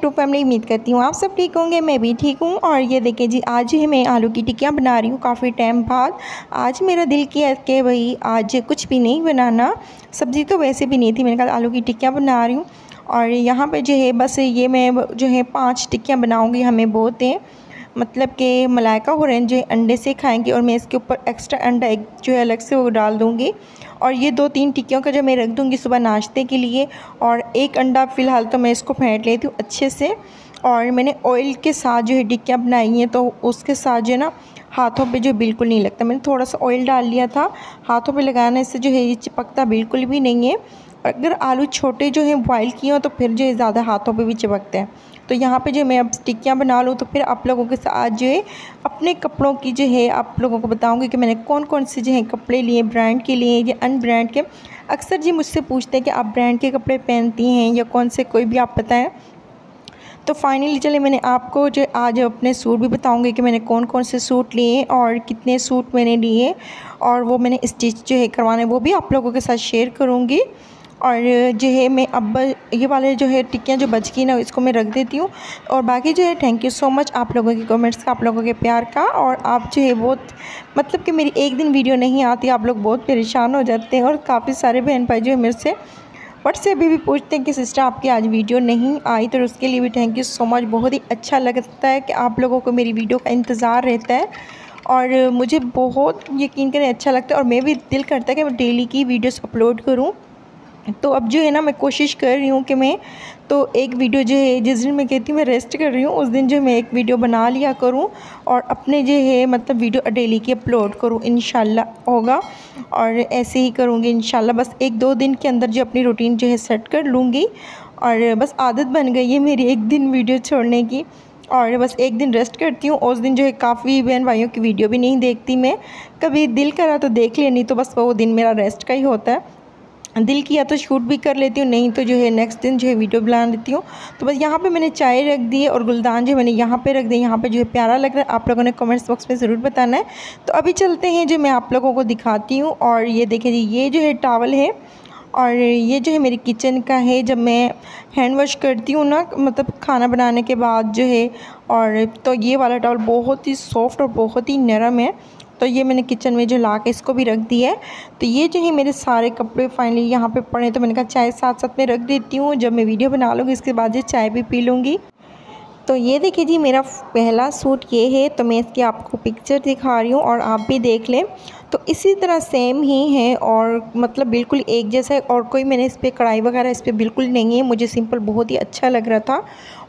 YouTube family उम्मीद करती हूँ आप सब ठीक होंगे, मैं भी ठीक हूँ। और ये देखें जी, आज ही मैं आलू की टिक्कियाँ बना रही हूँ काफ़ी टाइम बाद। आज मेरा दिल किया कि भाई आज कुछ भी नहीं बनाना, सब्ज़ी तो वैसे भी नहीं थी, मैंने कहा आलू की टिक्कियाँ बना रही हूँ। और यहाँ पर जो है, बस ये मैं जो है पाँच टिक्कियाँ बनाऊँगी हमें बहुत हैं। मतलब कि मलाइका हो रहे हैं जो अंडे से खाएँगे और मैं इसके ऊपर एक्स्ट्रा अंडा एक जो है अलग से वो डाल दूँगी। और ये दो तीन टिक्कियों का जो मैं रख दूँगी सुबह नाश्ते के लिए, और एक अंडा फ़िलहाल तो मैं इसको फेंट लेती हूँ अच्छे से, और मैंने ऑयल के साथ जो है टिक्कियाँ बनाई हैं तो उसके साथ जो है ना हाथों पे जो बिल्कुल नहीं लगता। मैंने थोड़ा सा ऑयल डाल लिया था, हाथों पे लगाने से जो है ये चिपकता बिल्कुल भी नहीं है। अगर आलू छोटे जो हैं बॉयल किए हो तो फिर जो है ज़्यादा हाथों पे भी चिपकते हैं। तो यहाँ पे जो मैं अब टिक्कियाँ बना लूँ तो फिर आप लोगों के साथ जो है, अपने कपड़ों की जो है, आप लोगों को बताऊँगी कि मैंने कौन कौन से जो है कपड़े लिए, ब्रांड के लिए या अन ब्रांड के। अक्सर जी मुझसे पूछते हैं कि आप ब्रांड के कपड़े पहनती हैं या कौन से, कोई भी आप बताएँ। तो फाइनली चले मैंने आपको जो आज अपने सूट भी बताऊँगी कि मैंने कौन कौन से सूट लिए और कितने सूट मैंने लिए और वो मैंने स्टिच जो है करवाने, वो भी आप लोगों के साथ शेयर करूँगी। और जो है मैं अब ये वाले जो है टिक्कियाँ जो बच गई ना इसको मैं रख देती हूँ। और बाकी जो है थैंक यू सो मच आप लोगों के कमेंट्स का आप लोगों के प्यार का। और आप जो है बहुत मतलब कि मेरी एक दिन वीडियो नहीं आती आप लोग बहुत परेशान हो जाते हैं। और काफ़ी सारे बहन भाई जो है मेरे से व्हाट्सएप भी, भी पूछते हैं कि सिस्टर आपकी आज वीडियो नहीं आई। तो उसके लिए भी थैंक यू सो मच बहुत ही अच्छा लगता है कि आप लोगों को मेरी वीडियो का इंतज़ार रहता है। और मुझे बहुत यकीन करें अच्छा लगता है। और मैं भी दिल करता है कि मैं डेली की वीडियोस अपलोड करूँ। तो अब जो है ना, मैं कोशिश कर रही हूँ कि मैं तो एक वीडियो जो है, जिस दिन मैं कहती हूँ, मैं रेस्ट कर रही हूँ, उस दिन जो मैं एक वीडियो बना लिया करूँ और अपने जो है मतलब वीडियो डेली की अपलोड करूँ इन होगा। और ऐसे ही करूँगी इन बस एक दो दिन के अंदर जो अपनी रूटीन जो है सेट कर लूँगी। और बस आदत बन गई है मेरी एक दिन वीडियो छोड़ने की। और बस एक दिन रेस्ट करती हूँ, उस दिन जो है, काफ़ी बहन भाइयों की वीडियो भी नहीं देखती मैं। कभी दिल करा तो देख लिया नहीं तो बस वो दिन मेरा रेस्ट का ही होता है। दिल किया तो शूट भी कर लेती हूँ, नहीं तो जो है नेक्स्ट दिन जो है वीडियो बना लेती हूँ। तो बस यहाँ पे मैंने चाय रख दी है और गुलदान जो मैंने यहाँ पे रख दिया यहाँ पे जो है प्यारा लग रहा है, आप लोगों ने कमेंट्स बॉक्स में ज़रूर बताना है। तो अभी चलते हैं जो मैं आप लोगों को दिखाती हूँ और ये देखें जी, ये जो है टावल है और ये जो है मेरी किचन का है। जब मैं हैंड वॉश करती हूँ ना मतलब खाना बनाने के बाद जो है और तो ये वाला टावल बहुत ही सॉफ्ट और बहुत ही नरम है। तो ये मैंने किचन में जो ला के इसको भी रख दिया है। तो ये जो है मेरे सारे कपड़े फाइनली यहाँ पे पड़े तो मैंने कहा चाय साथ साथ में रख देती हूँ। जब मैं वीडियो बना लूँगी, इसके बाद जो चाय भी पी लूँगी। तो ये देखिए जी, मेरा पहला सूट ये है। तो मैं इसकी आपको पिक्चर दिखा रही हूँ और आप भी देख लें। तो इसी तरह सेम ही है और मतलब बिल्कुल एक जैसा है और कोई मैंने इस पर कढ़ाई वगैरह इस पर बिल्कुल नहीं है। मुझे सिंपल बहुत ही अच्छा लग रहा था।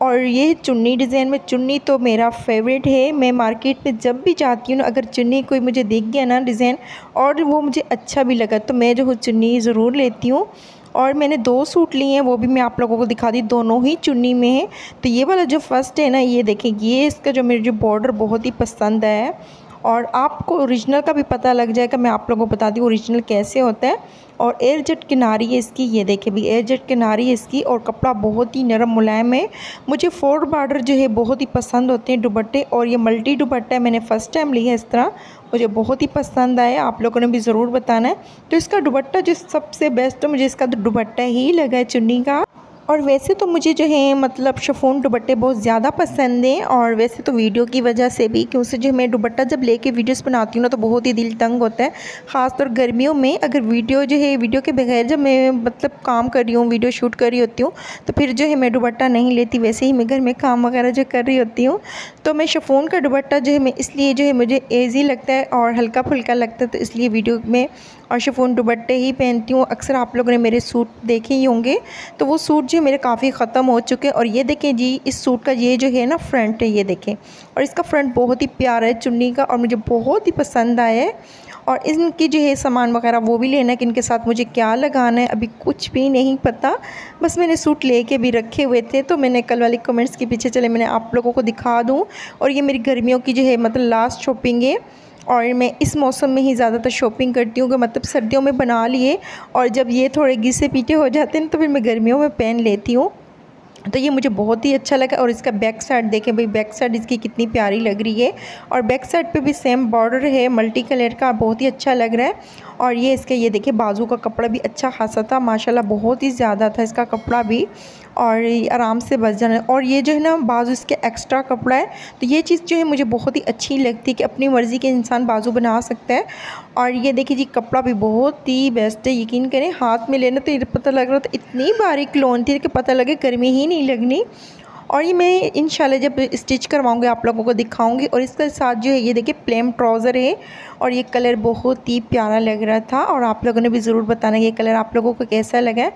और ये चुन्नी डिज़ाइन में, चुन्नी तो मेरा फेवरेट है। मैं मार्केट में जब भी जाती हूँ ना, अगर चुन्नी कोई मुझे देख गया ना डिज़ाइन और वो मुझे अच्छा भी लगा तो मैं जो चुन्नी ज़रूर लेती हूँ। और मैंने दो सूट लिए हैं, वो भी मैं आप लोगों को दिखा दी, दोनों ही चुन्नी में है। तो ये वाला जो फ़र्स्ट है ना, ये देखें, ये इसका जो मेरे जो बॉर्डर बहुत ही पसंद है। और आपको ओरिजिनल का भी पता लग जाएगा, मैं आप लोगों को बता दी ओरिजिनल कैसे होता है। और एयर जेट किनारी है इसकी, ये देखें भी एयर जेट किनारी है इसकी और कपड़ा बहुत ही नरम मुलायम है। मुझे फोर बार्डर जो है बहुत ही पसंद होते हैं दुपट्टे और ये मल्टी दुपट्टा है, मैंने फ़र्स्ट टाइम लिया है इस तरह। मुझे बहुत ही पसंद आया, आप लोगों ने भी ज़रूर बताना है। तो इसका दुपट्टा जो सबसे बेस्ट तो मुझे इसका दुपट्टा ही लगा है चुन्नी का। और वैसे तो मुझे जो है मतलब शफोन दुबट्टे बहुत ज़्यादा पसंद हैं और वैसे तो वीडियो की वजह से भी, क्योंकि जो मैं दुबट्टा जब लेके वीडियोस बनाती हूँ ना तो बहुत ही दिल तंग होता है। ख़ासतौर गर्मियों में अगर वीडियो जो है, वीडियो के बगैर जब मैं मतलब काम कर रही हूँ, वीडियो शूट कर रही होती हूँ तो फिर जो है, मैं दुबट्टा नहीं लेती। वैसे ही मैं घर में काम वगैरह जो कर रही होती हूँ तो मैं शफोन का दुबट्टा जो है, मैं इसलिए जो है, मुझे ईजी लगता है और हल्का फुल्का लगता है तो इसलिए वीडियो में और शिफोन दुबट्टे ही पहनती हूँ। अक्सर आप लोगों ने मेरे सूट देखे ही होंगे। तो वो सूट जो मेरे काफ़ी ख़त्म हो चुके और ये देखें जी, इस सूट का ये जो है ना फ्रंट है, ये देखें। और इसका फ्रंट बहुत ही प्यारा है, चुन्नी का और मुझे बहुत ही पसंद आया है। और इनकी जो है सामान वगैरह वो भी लेना है कि इनके साथ मुझे क्या लगाना है, अभी कुछ भी नहीं पता। बस मैंने सूट लेके भी रखे हुए थे तो मैंने कल वाले कमेंट्स के पीछे चले, मैंने आप लोगों को दिखा दूँ। और ये मेरी गर्मियों की जो है मतलब लास्ट शॉपिंग है। और मैं इस मौसम में ही ज़्यादातर शॉपिंग करती हूँ कि मतलब सर्दियों में बना लिए और जब ये थोड़े घिसे पीटे हो जाते हैं तो फिर मैं गर्मियों में पहन लेती हूँ। तो ये मुझे बहुत ही अच्छा लगा और इसका बैक साइड देखें भाई, बैक साइड इसकी कितनी प्यारी लग रही है। और बैक साइड पे भी सेम बॉर्डर है मल्टी कलर का, बहुत ही अच्छा लग रहा है। और ये इसके, ये देखिए, बाजू का कपड़ा भी अच्छा खासा था, माशाल्लाह बहुत ही ज़्यादा था इसका कपड़ा भी। और आराम से बच जाना, और ये जो है ना, बाजू इसके एक्स्ट्रा कपड़ा है तो ये चीज़ जो है मुझे बहुत ही अच्छी लगती है कि अपनी मर्ज़ी के इंसान बाजू बना सकता है। और ये देखिए जी, कपड़ा भी बहुत ही बेस्ट है, यकीन करें, हाथ में लेना तो पता लग रहा था, इतनी बारीक लोन थी कि पता लगे, गर्मी ही नहीं लगनी। और ये मैं इन जब स्टिच करवाऊँगी, आप लोगों को दिखाऊँगी और इसके साथ जो है ये देखिए प्लेन ट्राउज़र है और ये कलर बहुत ही प्यारा लग रहा था और आप लोगों ने भी ज़रूर बताना ये कलर आप लोगों को कैसा लगा।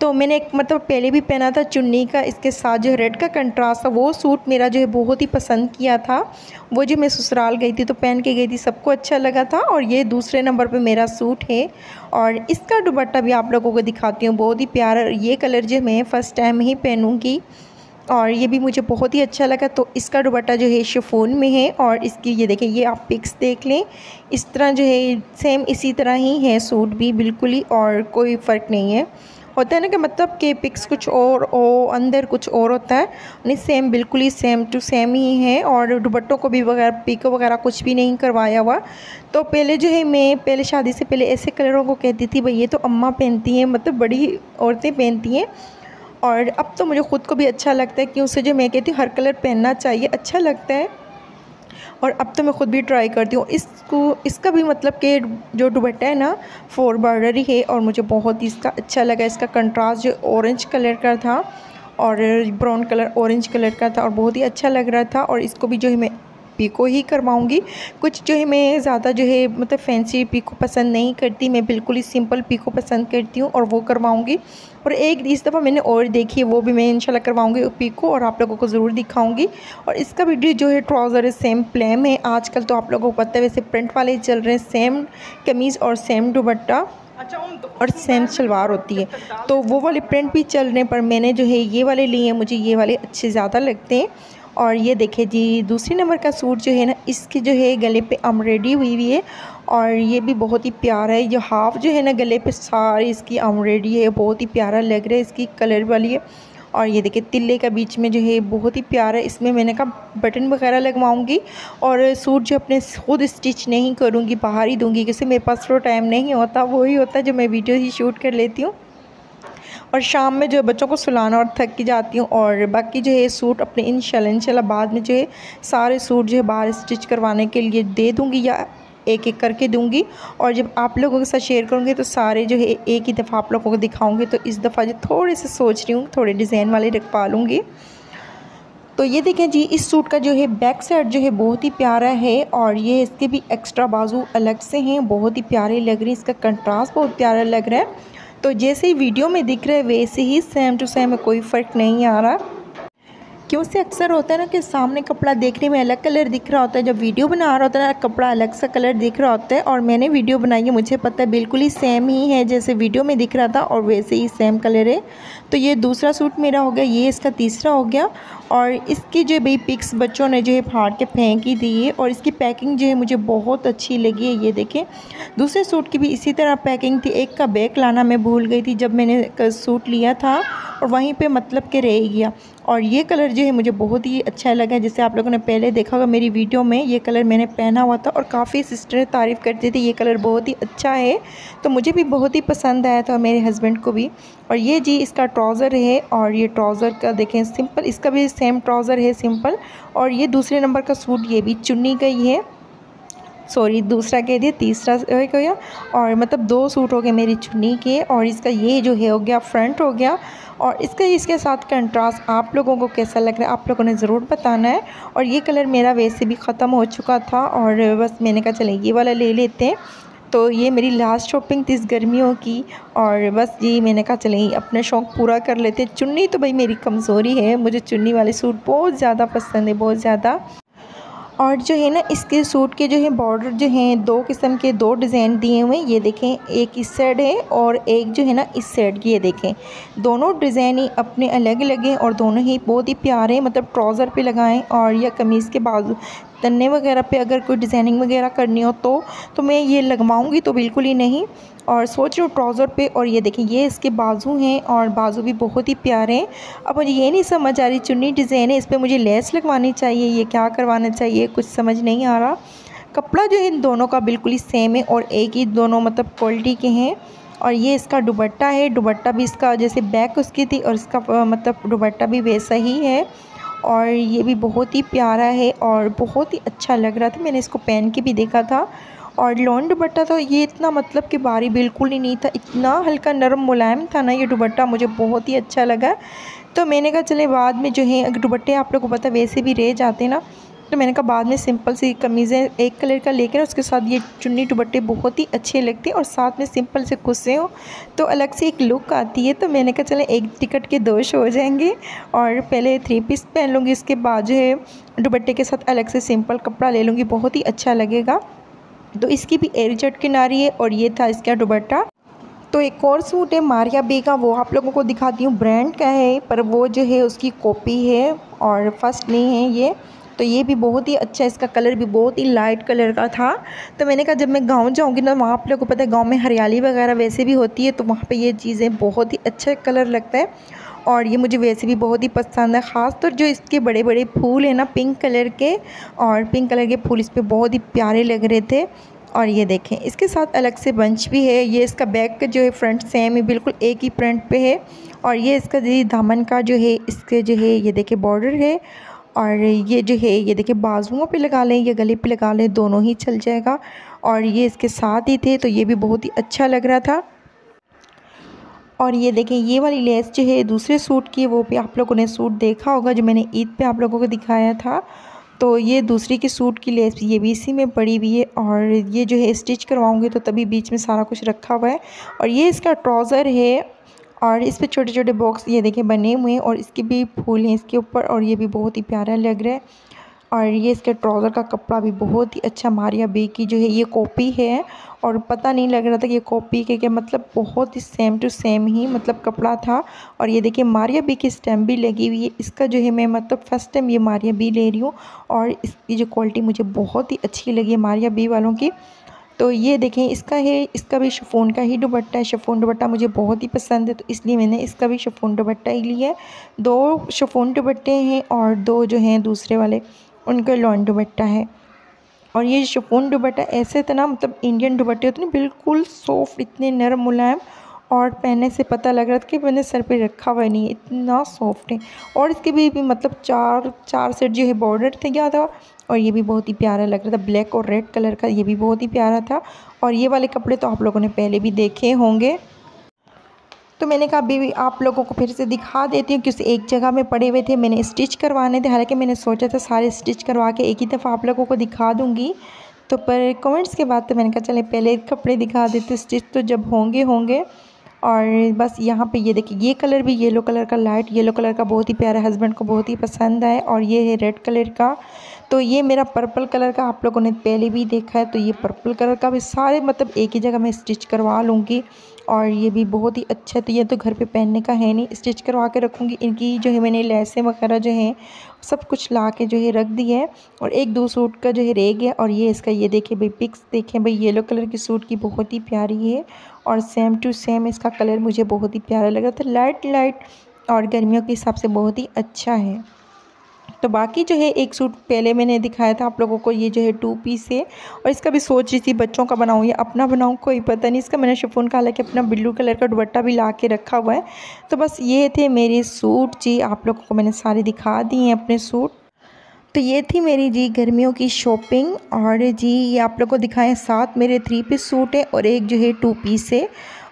तो मैंने एक मतलब पहले भी पहना था चुन्नी का, इसके साथ जो रेड का कंट्रास्ट था, वो सूट मेरा जो है बहुत ही पसंद किया था। वो जो मैं ससुराल गई थी तो पहन के गई थी, सबको अच्छा लगा था और ये दूसरे नंबर पे मेरा सूट है। और इसका दुपट्टा भी आप लोगों को दिखाती हूँ, बहुत ही प्यारा, ये कलर जो मैं फ़र्स्ट टाइम ही पहनूँगी। और ये भी मुझे बहुत ही अच्छा लगा तो इसका दुपट्टा जो है शिफोन में है और इसकी, ये देखें ये आप पिक्स देख लें। इस तरह जो है सेम इसी तरह ही है सूट भी, बिल्कुल ही और कोई फ़र्क नहीं है। होता है ना कि मतलब के पिक्स कुछ और, ओ, अंदर कुछ और होता है। नहीं सेम बिल्कुल ही सेम टू सेम ही है और दुपट्टों को भी वगैरह पिको वगैरह कुछ भी नहीं करवाया हुआ। तो पहले जो है, मैं पहले शादी से पहले ऐसे कलरों को कहती थी भाई ये तो अम्मा पहनती हैं मतलब बड़ी औरतें पहनती हैं। और अब तो मुझे ख़ुद को भी अच्छा लगता है कि उससे जो मैं कहती हूँ, हर कलर पहनना चाहिए अच्छा लगता है। और अब तो मैं ख़ुद भी ट्राई करती हूँ। इसको, इसका भी मतलब कि जो दुबट्टा है ना फोर बॉर्डर ही है और मुझे बहुत ही इसका अच्छा लगा। इसका कंट्रास्ट जो ऑरेंज कलर का था और ब्राउन कलर ऑरेंज कलर का था और बहुत ही अच्छा लग रहा था और इसको भी जो है मैं पीको ही करवाऊँगी। कुछ जो है मैं ज़्यादा जो है मतलब फैंसी पीको पसंद नहीं करती। मैं बिल्कुल ही सिंपल पीको पसंद करती हूँ और वो करवाऊँगी। और एक इस दफ़ा मैंने और देखी है वो भी मैं इंशाल्लाह करवाऊँगी पीको और आप लोगों को ज़रूर दिखाऊँगी। और इसका भी जो है ट्राउज़र है सेम प्लेम है। आजकल तो आप लोगों को पता है वैसे प्रिंट वाले चल रहे हैं सेम कमीज़ और सेम दुबट्टा और सेम शलवार होती है। तो वो वाले प्रिंट भी चल रहे हैं पर मैंने जो है ये वाले लिए हैं। मुझे ये वाले अच्छे ज़्यादा लगते हैं। और ये देखे जी, दूसरी नंबर का सूट जो है ना, इसके जो है गले पे अमरेडी हुई हुई है और ये भी बहुत ही प्यारा है। ये हाफ़ जो है ना गले पे सारी इसकी अमरेडी है, बहुत ही प्यारा लग रहा है, इसकी कलर वाली है। और ये देखिए तिल्ले का बीच में जो है, बहुत ही प्यारा है। इसमें मैंने कहा बटन वगैरह लगवाऊँगी और सूट जो अपने खुद स्टिच नहीं करूँगी, बाहर ही दूँगी, क्योंकि मेरे पास थोड़ा टाइम नहीं होता वही होता जो मैं वीडियो ही शूट कर लेती हूँ। और शाम में जो है बच्चों को सुलाना और थक की जाती हूँ और बाकी जो है सूट अपने इन इंशाल्लाह बाद में जो है सारे सूट जो है बाहर स्टिच करवाने के लिए दे दूँगी या एक एक करके दूँगी। और जब आप लोगों के साथ शेयर करूँगी तो सारे जो है एक ही दफ़ा आप लोगों को दिखाऊँगी। तो इस दफ़ा जो थोड़े से सोच रही हूँ, थोड़े डिज़ाइन वाले रखवा लूँगी। तो ये देखें जी, इस सूट का जो है बैक साइड जो है बहुत ही प्यारा है और ये इसके भी एक्स्ट्रा बाजू अलग से हैं, बहुत ही प्यारे लग रहे हैं, इसका कंट्रास्ट बहुत प्यारा लग रहा है। तो जैसे ही वीडियो में दिख रहे वैसे ही सेम टू सेम कोई फ़र्क नहीं आ रहा। क्यों से अक्सर होता है ना कि सामने कपड़ा देखने में अलग कलर दिख रहा होता है। जब वीडियो बना रहा होता है ना, कपड़ा अलग सा कलर दिख रहा होता है और मैंने वीडियो बनाई है, मुझे पता है बिल्कुल ही सेम ही है जैसे वीडियो में दिख रहा था और वैसे ही सेम कलर है। तो ये दूसरा सूट मेरा हो गया, ये इसका तीसरा हो गया और इसकी जो भाई पिक्स बच्चों ने जो है फाड़ के फेंक ही दी है और इसकी पैकिंग जो है मुझे बहुत अच्छी लगी है, ये देखें। दूसरे सूट की भी इसी तरह पैकिंग थी, एक का बैग लाना मैं भूल गई थी जब मैंने सूट लिया था और वहीं पे मतलब के रह गया और ये कलर जो है, मुझे बहुत ही अच्छा लगा है जैसे आप लोगों ने पहले देखा होगा मेरी वीडियो में। ये कलर मैंने पहना हुआ था और काफ़ी सिस्टर तारीफ़ करती थी, ये कलर बहुत ही अच्छा है। तो मुझे भी बहुत ही पसंद आया था मेरे हस्बैंड को भी। और ये जी इसका ट्राउज़र है और ये ट्राउज़र का देखें, सिंपल, इसका भी सेम ट्राउज़र है, सिंपल। और ये दूसरे नंबर का सूट, ये भी का ही है। सॉरी, दूसरा कह दिया, तीसरा हो गया और मतलब दो सूट हो गए मेरी चुन्नी के और इसका ये जो है, हो गया, फ्रंट हो गया। और इसका, इसके साथ कंट्रास्ट आप लोगों को कैसा लग रहा है, आप लोगों ने ज़रूर बताना है। और ये कलर मेरा वैसे भी ख़त्म हो चुका था और बस मैंने कहा, चले ये वाला ले लेते हैं। तो ये मेरी लास्ट शॉपिंग थी इस गर्मियों की और बस ये मैंने कहा, चले अपना शौक़ पूरा कर लेते चुन्नी तो भाई मेरी कमज़ोरी है, मुझे चुन्नी वाले सूट बहुत ज़्यादा पसंद है, बहुत ज़्यादा। और जो है ना, इसके सूट के जो है बॉर्डर जो हैं, दो किस्म के दो डिज़ाइन दिए हुए ये देखें, एक इस साइड है और एक जो है ना इस साइड ये देखें। दोनों डिज़ाइन ही अपने अलग अलग हैं और दोनों ही बहुत ही प्यारे मतलब ट्राउज़र पे लगाएँ और या कमीज़ के बाजू तन्ने वगैरह पे अगर कोई डिज़ाइनिंग वगैरह करनी हो तो तो मैं ये लगवाऊँगी तो बिल्कुल ही नहीं। और सोच रही हूँ ट्राउज़र पे और ये देखें, ये इसके बाजू हैं और बाजू भी बहुत ही प्यारे हैं। अब मुझे ये नहीं समझ आ रही चुन्नी डिज़ाइन है, इस पर मुझे लेस लगवानी चाहिए, ये क्या करवाना चाहिए, कुछ समझ नहीं आ रहा। कपड़ा जो है इन दोनों का बिल्कुल ही सेम है और एक ही दोनों मतलब क्वालिटी के हैं। और ये इसका दुबट्टा है दुबट्टा भी इसका जैसे बैक उसकी थी और इसका मतलब दुबट्टा भी वैसा ही है। और ये भी बहुत ही प्यारा है और बहुत ही अच्छा लग रहा था। मैंने इसको पहन के भी देखा था। और लॉन दुबट्टा तो ये इतना मतलब कि भारी बिल्कुल ही नहीं था। इतना हल्का नरम मुलायम था ना ये दुबट्टा मुझे बहुत ही अच्छा लगा। तो मैंने कहा, चले, बाद में जो है अगर दुबट्टे आप लोग को पता वैसे भी रह जाते ना तो मैंने कहा, बाद में सिंपल सी कमीज़ें एक कलर का लेकर उसके साथ ये चुन्नी दुपट्टे बहुत ही अच्छे लगते हैं और साथ में सिंपल से खुशे हो। तो अलग से एक लुक आती है तो मैंने कहा, चले, एक टिकट के दो शो हो जाएँगे और पहले थ्री पीस पहन लूँगी, इसके बाद जो है दुपट्टे के साथ अलग से सिंपल कपड़ा ले लूँगी, बहुत ही अच्छा लगेगा। तो इसकी भी एरिजट किनारी है और ये था इसका दुपट्टा। तो एक और सूट है, मारिया बे का वो आप लोगों को दिखाती हूँ, ब्रांड का है, पर वो जो है उसकी कॉपी है और फ़र्स्ट नहीं है ये। तो ये भी बहुत ही अच्छा इसका कलर भी बहुत ही लाइट कलर का था। तो मैंने कहा, जब मैं गाँव जाऊँगी ना, वहाँ आप लोगों को पता है, गाँव में हरियाली वगैरह वैसे भी होती है तो वहाँ पे ये चीज़ें बहुत ही अच्छा कलर लगता है। और ये मुझे वैसे भी बहुत ही पसंद है ख़ास तो जो इसके बड़े बड़े फूल हैं ना पिंक कलर के, और पिंक कलर के फूल इस पर बहुत ही प्यारे लग रहे थे। और ये देखें, इसके साथ अलग से बंच भी है, ये इसका बैक का जो है फ्रंट सेम है, बिल्कुल एक ही फ्रंट पे है। और ये इसका जी दामन का जो है, इसके जो है, ये देखें बॉर्डर है। और ये जो है, ये देखिए बाजुओं पे लगा लें, या गले पे लगा लें, दोनों ही चल जाएगा। और ये इसके साथ ही थे तो ये भी बहुत ही अच्छा लग रहा था। और ये देखें ये वाली लेस जो है, दूसरे सूट की, वो भी आप लोगों ने सूट देखा होगा, जो मैंने ईद पे आप लोगों को दिखाया था। तो ये दूसरी की सूट की लेस ये भी इसी में पड़ी हुई है। और ये जो है, स्टिच करवाऊँगी तो तभी बीच में सारा कुछ रखा हुआ है। और ये इसका ट्राउज़र है और इस पर छोटे छोटे बॉक्स ये देखिए बने हुए हैं और इसके भी फूल हैं इसके ऊपर और ये भी बहुत ही प्यारा लग रहा है। और ये इसके ट्राउज़र का कपड़ा भी बहुत ही अच्छा मारिया बे की जो है ये कॉपी है और पता नहीं लग रहा था कि ये कॉपी के क्या मतलब बहुत ही सेम टू सेम ही मतलब कपड़ा था। और ये देखिए मारिया बी की स्टैम्प भी लगी हुई है। इसका जो है मैं मतलब फ़र्स्ट टाइम ये मारिया बी ले रही हूँ और इसकी जो क्वालिटी मुझे बहुत ही अच्छी लगी है मारिया बी वालों की। तो ये देखें इसका है इसका भी शफोन का ही दुपट्टा है। शफोन दुपट्टा मुझे बहुत ही पसंद है तो इसलिए मैंने इसका भी शफोन दुपट्टा ही लिया है। दो शफोन दुपट्टे हैं और दो जो हैं दूसरे वाले उनका लॉन दुपट्टा है। और ये शफोन दुपट्टा ऐसे थे ना मतलब इंडियन दुपट्टे होते हैं बिल्कुल सॉफ्ट इतने नरम मुलायम और पहनने से पता लग रहा था कि मैंने सर पे रखा हुआ नहीं इतना सॉफ्ट है। और इसके भी, भी मतलब चार चार सेट जो है बॉर्डर थे क्या था और ये भी बहुत ही प्यारा लग रहा था। ब्लैक और रेड कलर का ये भी बहुत ही प्यारा था। और ये वाले कपड़े तो आप लोगों ने पहले भी देखे होंगे। तो मैंने कहा, अभी आप लोगों को फिर से दिखा देती हूँ क्योंकि एक जगह में पड़े हुए थे। मैंने स्टिच करवाने थे। हालाँकि मैंने सोचा था सारे स्टिच करवा के एक ही दफ़ा आप लोगों को दिखा दूँगी। तो पर कमेंट्स के बाद तो मैंने कहा, चले, पहले कपड़े दिखा देते स्टिच तो जब होंगे होंगे। और बस यहाँ पे ये देखिए, ये कलर भी येलो कलर का लाइट, येलो कलर का बहुत ही प्यारा हस्बैंड को बहुत ही पसंद है और ये है रेड कलर का। तो ये मेरा पर्पल कलर का आप लोगों ने पहले भी देखा है तो ये पर्पल कलर का भी सारे मतलब एक ही जगह मैं स्टिच करवा लूँगी। और ये भी बहुत ही अच्छा तो ये तो घर पे पहनने का है नहीं। स्टिच करवा के रखूँगी। इनकी जो है मैंने लेसें वगैरह जो हैं, सब कुछ ला के जो है रख दी है और एक दो सूट का जो है रह गया और ये इसका ये देखें भाई पिक्स देखें भाई येलो कलर की सूट की बहुत ही प्यारी है और सेम टू सेम इसका कलर मुझे बहुत ही प्यारा लग। रहा था लाइट लाइट और गर्मियों के हिसाब से बहुत ही अच्छा है। तो बाकी जो है, एक सूट पहले मैंने दिखाया था आप लोगों को, ये जो है टू पीस है। और इसका भी सोच रही थी, बच्चों का बनाऊँ या अपना बनाऊँ, कोई पता नहीं। इसका मैंने शिफोन का, हालाँकि अपना ब्लू कलर का दुपट्टा भी ला के रखा हुआ है। तो बस ये थे मेरे सूट जी, आप लोगों को मैंने सारे दिखा दिए हैं अपने सूट। तो ये थी मेरी जी गर्मियों की शॉपिंग और जी ये आप लोग को दिखाएँ सात मेरे थ्री पीस सूट है और एक जो है टू पीस है।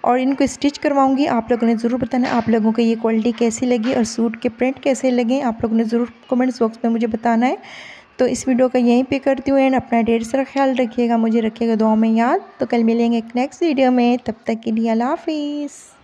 और इनको स्टिच करवाऊँगी। आप लोगों ने ज़रूर बताना आप लोगों को ये क्वालिटी कैसी लगी और सूट के प्रिंट कैसे लगे। आप लोगों ने ज़रूर कमेंट्स बॉक्स में मुझे बताना है। तो इस वीडियो का यहीं पे करती हूँ एंड अपना ढेर सारा ख्याल रखिएगा, मुझे रखिएगा दुआ में याद। तो कल मिलेंगे एक नेक्स्ट वीडियो में। तब तक के लिए अला हाफिज़।